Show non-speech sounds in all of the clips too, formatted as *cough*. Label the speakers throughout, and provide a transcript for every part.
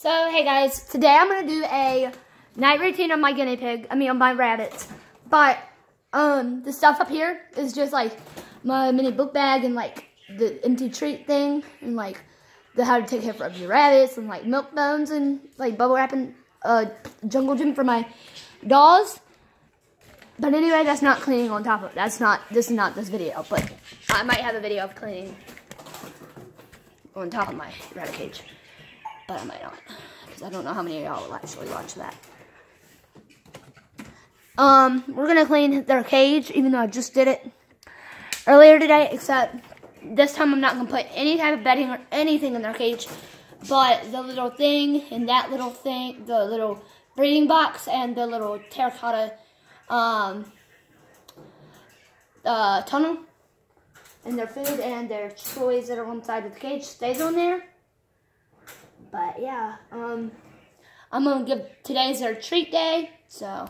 Speaker 1: So, hey guys, today I'm going to do a night routine on my guinea pig, I mean on my rabbits. But, um, the stuff up here is just like my mini book bag and like the empty treat thing and like the how to take care of your rabbits and like milk bones and like bubble wrap and uh, jungle gym for my dolls. But anyway, that's not cleaning on top of. That's not, this is not this video, but I might have a video of cleaning on top of my rabbit cage. But I might not, because I don't know how many of y'all will actually watch that. Um, we're gonna clean their cage, even though I just did it earlier today, except this time I'm not gonna put any type of bedding or anything in their cage, but the little thing and that little thing, the little breeding box and the little terracotta um, uh, tunnel and their food and their toys that are on the side of the cage stays on there. But yeah, um, I'm gonna give today's our treat day, so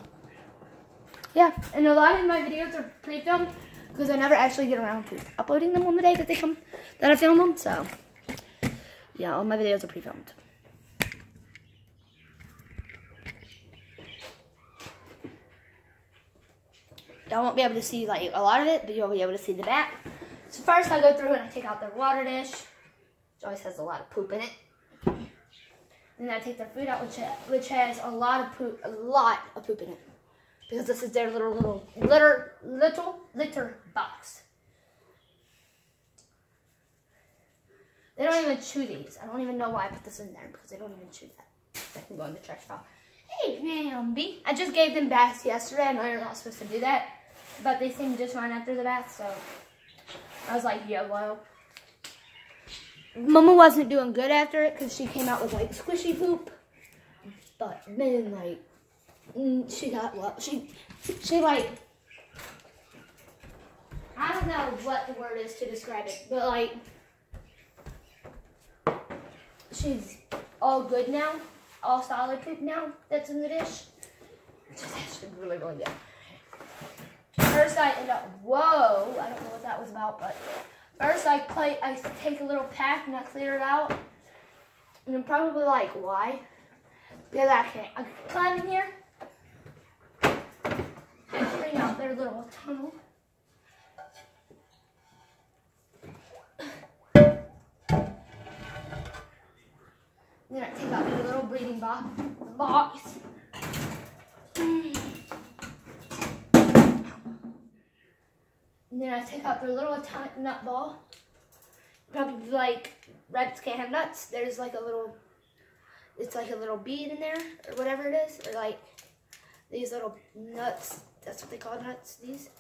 Speaker 1: yeah. And a lot of my videos are pre-filmed because I never actually get around to uploading them on the day that they come that I film them. So yeah, all my videos are pre-filmed. Y'all won't be able to see like a lot of it, but you'll be able to see the back. So first I go through and I take out their water dish, which always has a lot of poop in it. And I take their food out, which which has a lot of poop, a lot of poop in it, because this is their little little litter little litter box. They don't even chew these. I don't even know why I put this in there because they don't even chew that. I can go in the trash pile. Hey, Bambi. I just gave them baths yesterday. I know you're not supposed to do that, but they seemed just fine after the bath, so I was like, YOLO. Mama wasn't doing good after it because she came out with like squishy poop. But then like mm, she got well she she like I don't know what the word is to describe it, but like she's all good now, all solid poop now that's in the dish. Actually really, really good. First I end up whoa, I don't know what that was about, but First, I play. I take a little pack and I clear it out. And I'm probably like, why? Because I can't. I climb in here. I bring out their little tunnel. Then I take out their little breeding box. box. And then I take out their little nut ball. Probably like rabbits can't have nuts. There's like a little, it's like a little bead in there or whatever it is. Or like these little nuts. That's what they call nuts, these.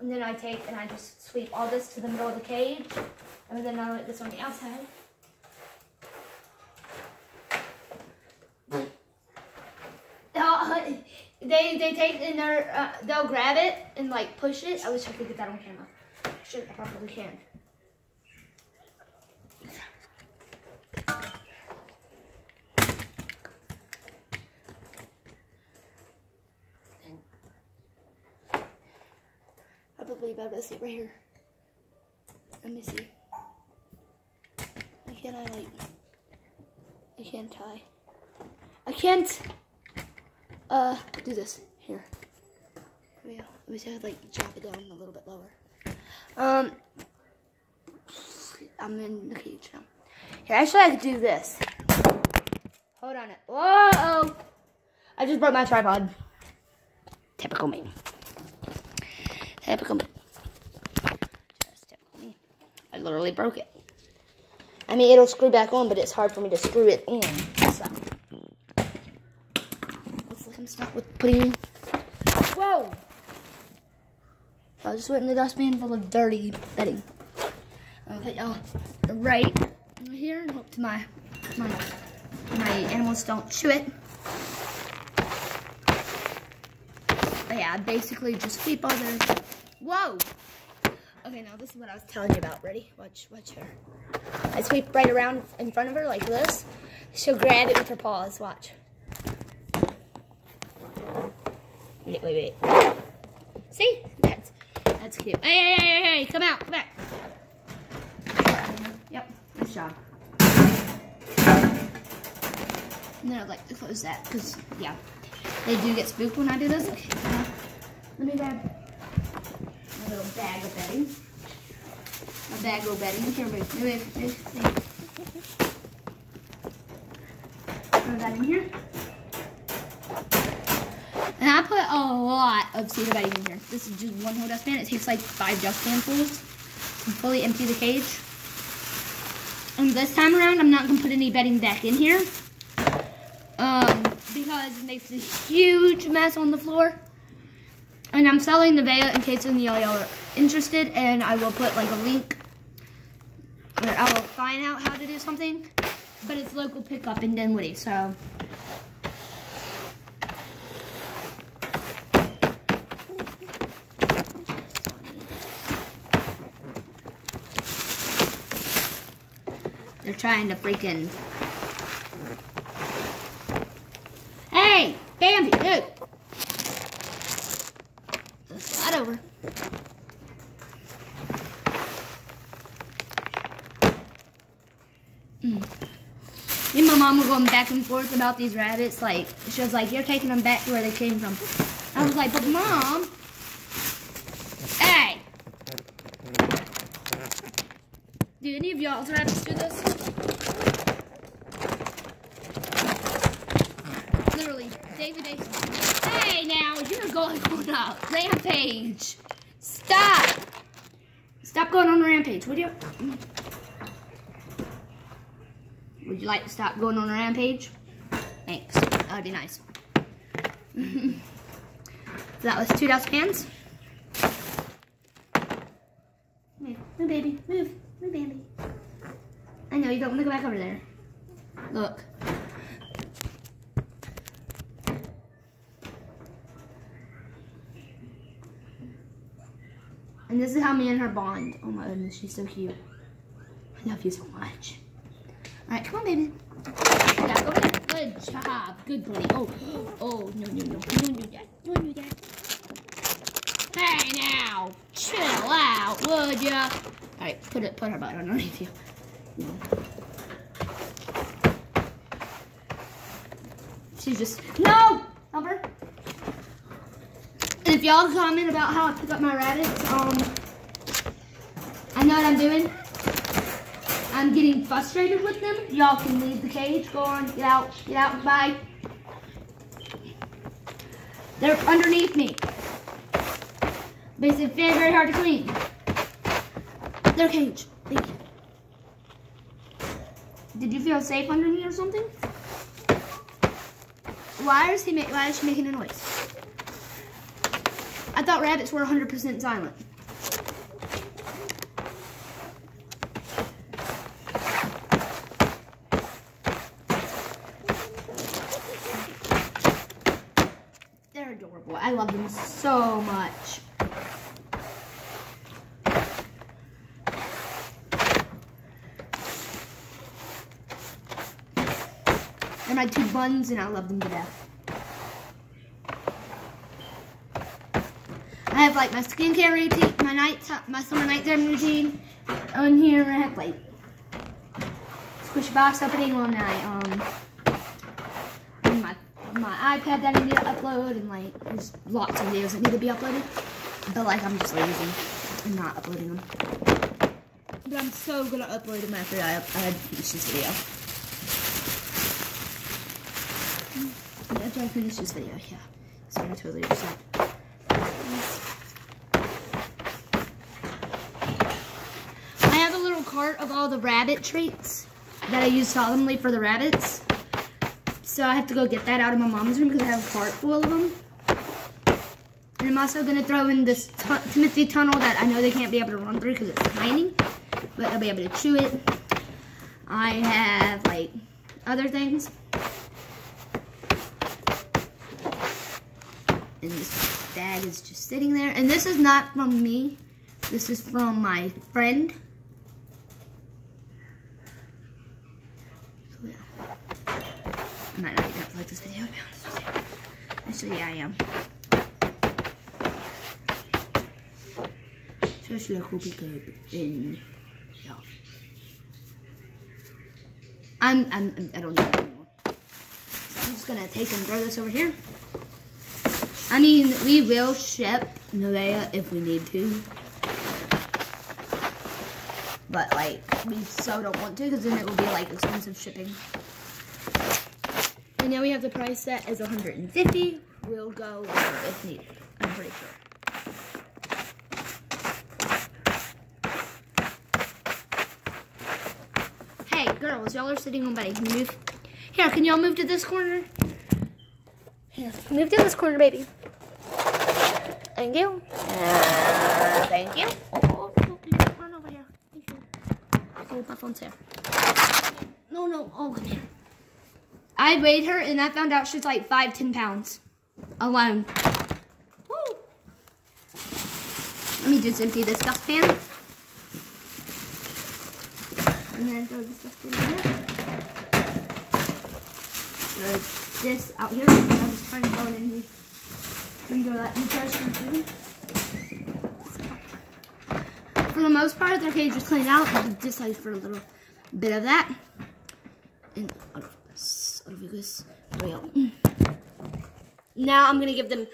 Speaker 1: And then I take and I just sweep all this to the middle of the cage. And then I let this on the outside. They they take in their uh, they'll grab it and like push it. I wish I could get that on camera. Sure, I probably can. Probably about to see right here. Let me see. Why can't I like? I can't tie. I can't uh, do this. Here. Let me see if I like drop it down a little bit lower. Um, I'm in the cage now. Here, actually, I could do this. Hold on it. Whoa! I just broke my tripod. Typical me. Typical me. Just typical me. I literally broke it. I mean, it'll screw back on, but it's hard for me to screw it in. So start with putting. Whoa! I just went in the dustbin full of dirty bedding. I'll put y'all right here and hope to my my my animals don't chew it. But yeah, basically just sweep all their. Whoa! Okay, now this is what I was telling you about. Ready? Watch, watch her. I sweep right around in front of her like this. She'll grab it with her paws. Watch. Wait, wait, wait. See? That's that's cute. Hey, hey, hey, hey, come out, come back. Yep, nice job. And then I'd like to close that because, yeah, they do get spooked when I do this. Okay, uh, let me grab a little bag of bedding. A bag of bedding. Here, move, move, move. move. Throw that in here. And I put a lot of cedar bedding in here. This is just one whole dustpan. It takes like five dustpanfuls to fully empty the cage. And this time around, I'm not going to put any bedding back in here. Um, because it makes a huge mess on the floor. And I'm selling the Vea in case any of y'all are interested. And I will put like a link where I will find out how to do something. But it's local pickup in Dinwiddie, so trying to freaking. Hey, Bambi, dude. Slide over. Mm. Me and my mom were going back and forth about these rabbits. Like, she was like, you're taking them back to where they came from. I was like, but mom, hey. Do any of y'all's rabbits do this? Literally, David day. Hey now, you're going on a rampage. Stop. Stop going on rampage, would you? Would you like to stop going on rampage? Thanks. That would be nice. so *laughs* that was two dustpans. Move, move, baby, move, move, baby. I know you don't want to go back over there. Look. And this is how me and her bond. Oh my goodness, she's so cute. I love you so much. All right, come on, baby. Yeah, there. Good job. Good buddy. Oh, oh, no, no, no. Don't do that. Don't do that. Hey, now. Chill out, would ya? All right, put it, put her butt underneath you. No. She's just, no! Help her. If y'all comment about how I pick up my rabbits, um, I know what I'm doing. I'm getting frustrated with them. Y'all can leave the cage. Go on, get out, get out, bye. They're underneath me. It very, very hard to clean. Their cage. Thank you. Did you feel safe under me or something? Why is he why is she making a noise? Thought rabbits were 100% silent. They're adorable. I love them so much. They're my two buns and I love them to death. I have like my skincare routine, my night, my summer nighttime routine on here. I have like squish box opening on my um my my iPad that I need to upload and like there's lots of videos that need to be uploaded. But like I'm just lazy and not uploading them. But I'm so gonna upload them after I, I finish this video. After I finish this video, yeah. So I'm totally upset. cart of all the rabbit treats that I use solemnly for the rabbits. So I have to go get that out of my mom's room because I have a cart full of them. And I'm also going to throw in this Timothy tunnel that I know they can't be able to run through because it's tiny. But they'll be able to chew it. I have, like, other things. And this bag is just sitting there. And this is not from me. This is from my friend. I might not even like this video, to be honest. Actually, yeah, I am. Just look will be good in yeah. I'm, I'm, I don't know anymore. So I'm just gonna take and throw this over here. I mean, we will ship Nevaeh if we need to. But like, we so don't want to because then it will be like expensive shipping. And now we have the price set as 150. We'll go if needed. I'm pretty sure. Hey, girls, y'all are sitting on Betty. Can you move? Here, can y'all move to this corner? Move to this corner, baby. Thank you. Uh, thank you. Oh, oh, oh, run. Oh. No, no. Oh, here. I weighed her, and I found out she's like five, ten pounds alone. Woo. Let me just empty this dustpan. And then throw this dustpan in there. Throw this out here. I'm just trying to throw it in here. And throw that in can. For the most part, their cage is cleaned out, just like for a little bit of that. And Now I'm gonna give them,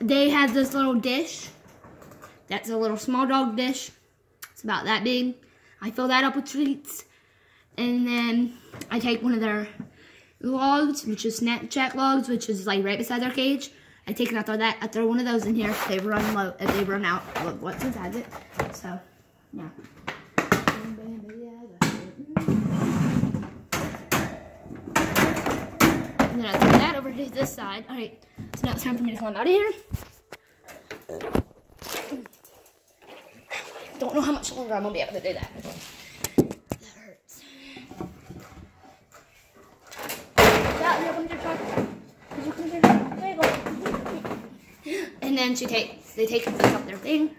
Speaker 1: they have this little dish. That's a little small dog dish. It's about that big. I fill that up with treats. And then I take one of their logs, which is Snapchat logs, which is like right beside their cage. I take and I throw that, I throw one of those in here if they run low, if they run out of what's inside it. So, yeah. And then I throw that over to this side. All right, so now it's time for me to climb out of here. Don't know how much longer I'm gonna be able to do that. That hurts. And then she takes, they take up their thing.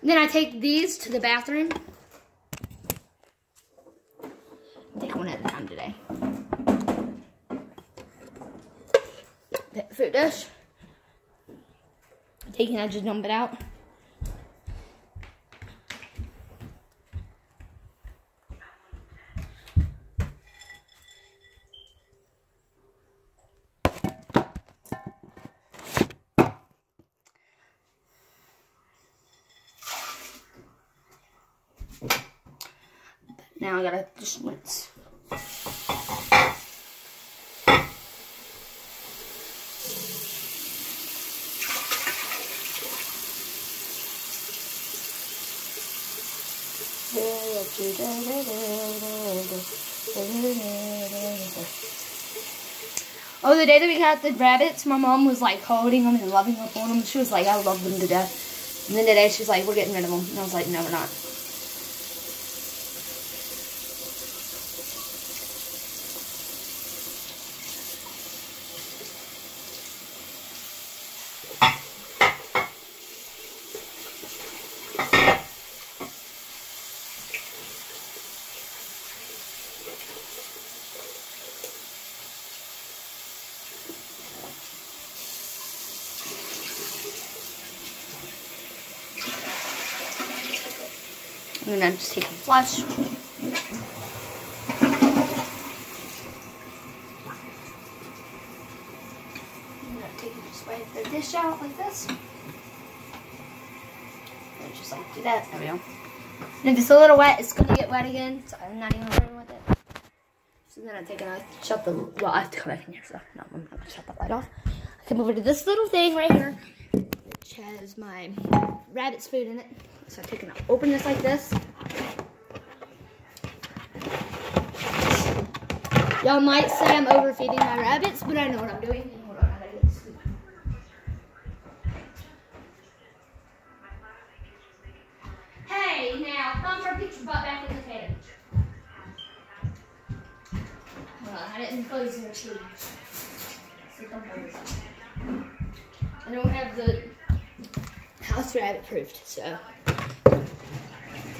Speaker 1: And then I take these to the bathroom. Take one at a time today. Fruit dish. Taking I just dump it out. Now I gotta just rinse. Oh, the day that we got the rabbits, my mom was like holding them and loving up on them. She was like, I love them to death. And then today she's like, we're getting rid of them. And I was like, no, we're not. I'm gonna just take a and just wipe the dish out like this. And just like do that. There we go. And if it's a little wet, it's gonna get wet again. So I'm not even worrying with it. So then I take and I shut the well, I have to come back in here, so no, I'm gonna shut that light off. I come over to this little thing right here, which has my rabbit's food in it. So I take and I open this like this. Y'all might say I'm overfeeding my rabbits, but I know what I'm doing. Hold on, I gotta get the scoop. Hey, now, come for put your butt back in the cage. On, I didn't close your shoes. I don't have the house rabbit proofed, so.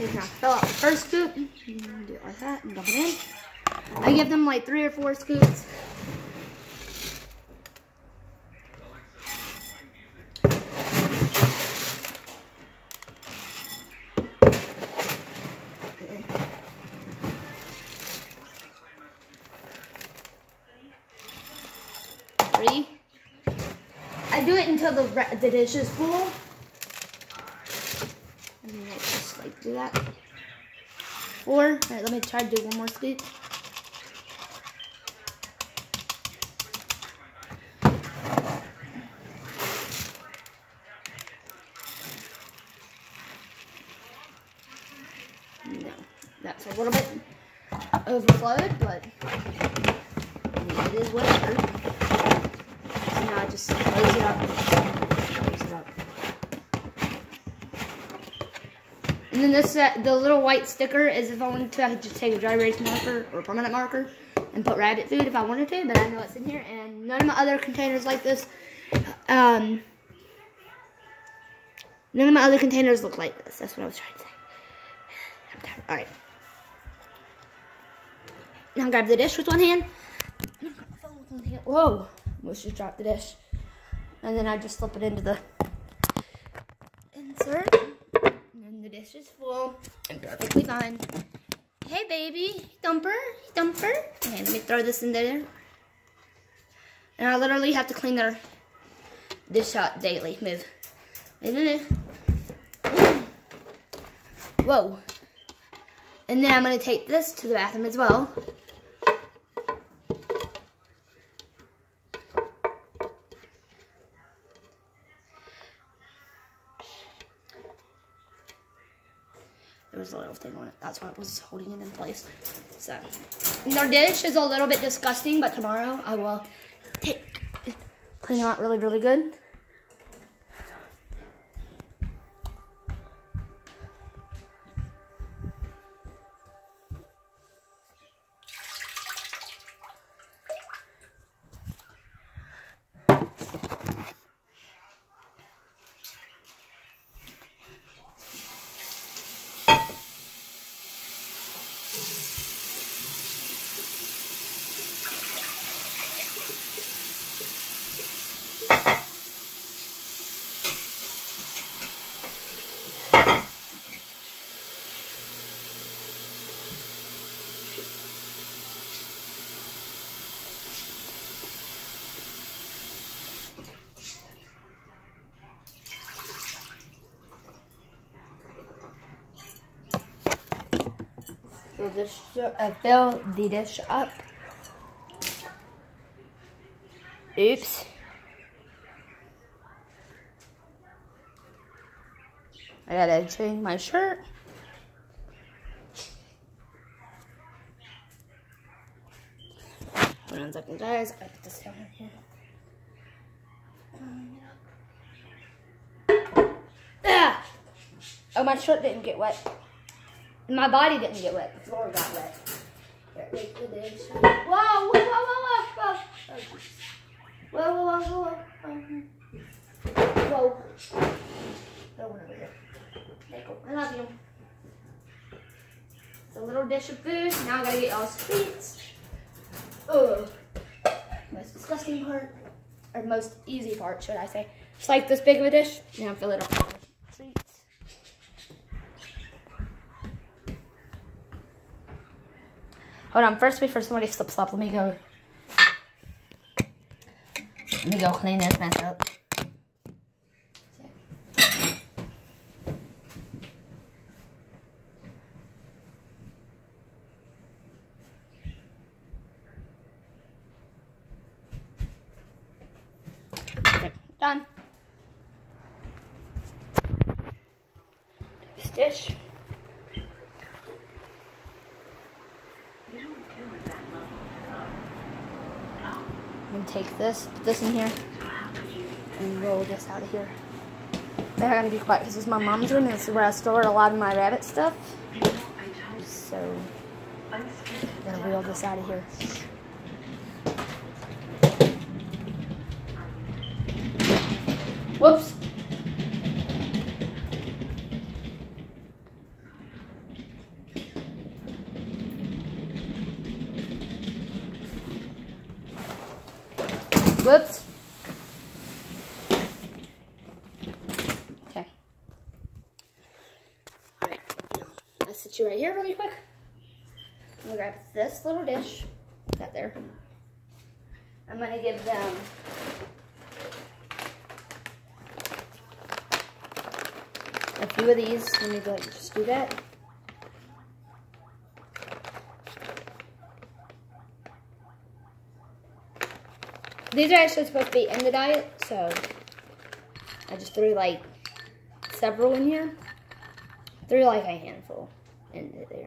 Speaker 1: Okay, now fill out the first scoop. Do it like that and dump it in. I give them like three or four scoops. Three. I do it until the, the dish is full. Just like do that. Four. All right, let me try to do one more scoop. No, that's a little bit overflowed, but it is whatever. So now I just close it up. Close it up. And then this, uh, the little white sticker is if I wanted to, I could just take a dry erase marker or permanent marker and put rabbit food if I wanted to, but I know it's in here. And none of my other containers like this, um, none of my other containers look like this. That's what I was trying to say. *sighs* All right. Now grab the dish with one hand. Whoa, almost just dropped the dish. And then I just slip it into the insert. And the dish is full and perfectly fine. Hey, baby. Thumper. Thumper. Okay, let me throw this in there. And I literally have to clean their dish out daily. Move. Move, move, move. Whoa. And then I'm going to take this to the bathroom as well. A little thing on it. That's why it was holding it in place. So, their dish is a little bit disgusting, but tomorrow I will take, clean it out really, really good. Fill this, uh, fill the dish up. Oops. I gotta change my shirt. Hold on a second, guys. I put this down here. Ah! Oh, my shirt didn't get wet. My body didn't get wet. The floor got wet. Whoa, whoa, whoa, whoa, whoa, whoa. Whoa, whoa, whoa, whoa. One over here. There. I love you. It's a little dish of food. Now I gotta get y'all sweets. Ugh. Most disgusting part, or most easy part, should I say. It's like this big of a dish. Now fill it up with treats. Hold on, first before somebody slips up, let me go. Let me go clean this mess up. Done. This dish. I'm gonna take this, put this in here, and roll this out of here. Then I gotta be quiet because this is my mom's room and this is where I store a lot of my rabbit stuff. So, I'm gonna wheel this out of here. Whoops. little dish, that there, I'm going to give them a few of these. Let me go ahead and just do that. These are actually supposed to be in the diet, so I just threw like several in here. Threw like a handful in there.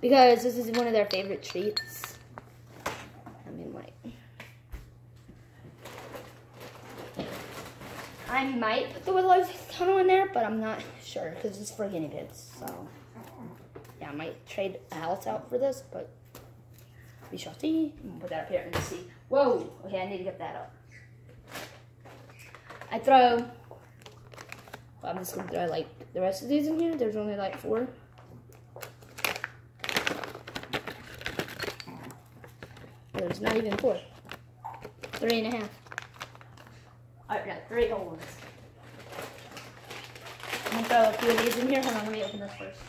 Speaker 1: Because this is one of their favorite treats. I mean, like. I might put the Willows tunnel in there, but I'm not sure because it's for guinea pigs. So, yeah, I might trade a house out for this, but we shall see. I'm gonna put that up here and see. Whoa! Okay, I need to get that up. I throw. Well, I'm just gonna throw like the rest of these in here. There's only like four. There's not even four. Three and a half. Alright, no, three whole ones. I'm gonna throw a few of these in here. Hold on, let me open this first.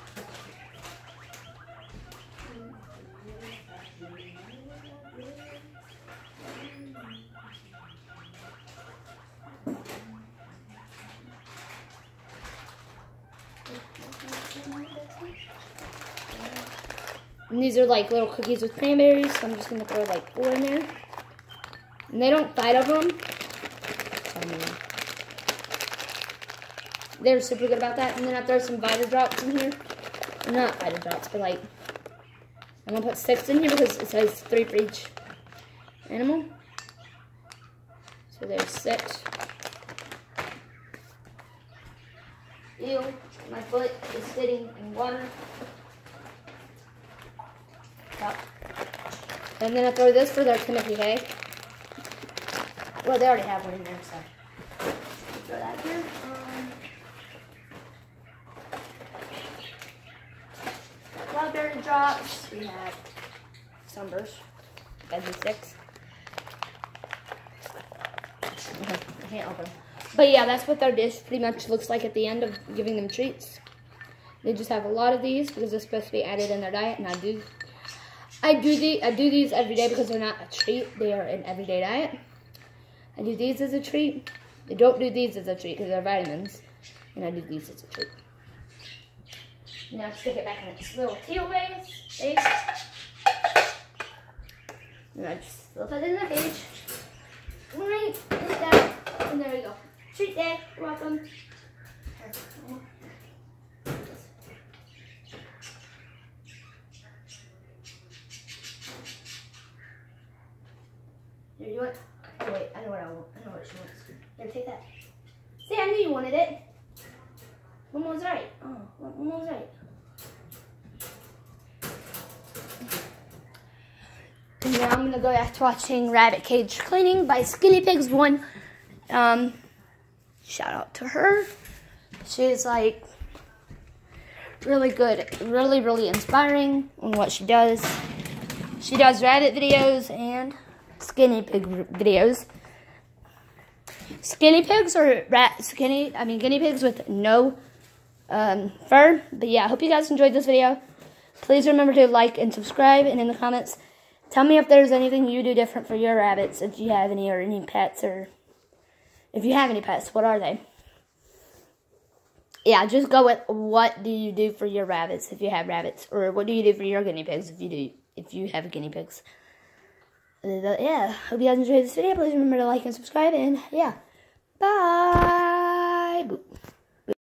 Speaker 1: These are like little cookies with cranberries, so I'm just gonna throw like four in there. And they don't fight over them. I mean, they're super good about that. And then I throw some Vita Drops in here. Not Vita Drops, but like, I'm gonna put six in here because it says three for each animal. So there's six. Ew, my foot is sitting in water. Yep. Gonna throw this for their Timothy hay. Well, they already have one in there, so throw that here. Um, drops. We have Sunburst. That'd be six. Okay, I can't open. But yeah, that's what their dish pretty much looks like at the end of giving them treats. They just have a lot of these because they're supposed to be added in their diet, and I do I do the I do these every day because they're not a treat. They are an everyday diet. I do these as a treat. I don't do these as a treat because they're vitamins. And I do these as a treat. Now stick it back in its little teal base. And I just slip it in the cage. Right. And there we go. Treat day. Welcome. Want? Oh wait, I know what I want. I know what she wants. Here, take that. See, I knew you wanted it. One was right. Oh, one was right. And now I'm gonna go back to watching Rabbit Cage Cleaning by Skinny Pigs One. Um, shout out to her. She's like really good, really, really inspiring in what she does. She does rabbit videos and skinny pig videos. Skinny pigs are rat skinny, I mean guinea pigs with no um, fur. But yeah, I hope you guys enjoyed this video. Please remember to like and subscribe and in the comments tell me if there's anything you do different for your rabbits if you have any or any pets or if you have any pets, what are they? Yeah, just go with what do you do for your rabbits if you have rabbits or what do you do for your guinea pigs if you do if you have guinea pigs yeah, hope you guys enjoyed this video. Please remember to like and subscribe, and yeah, bye.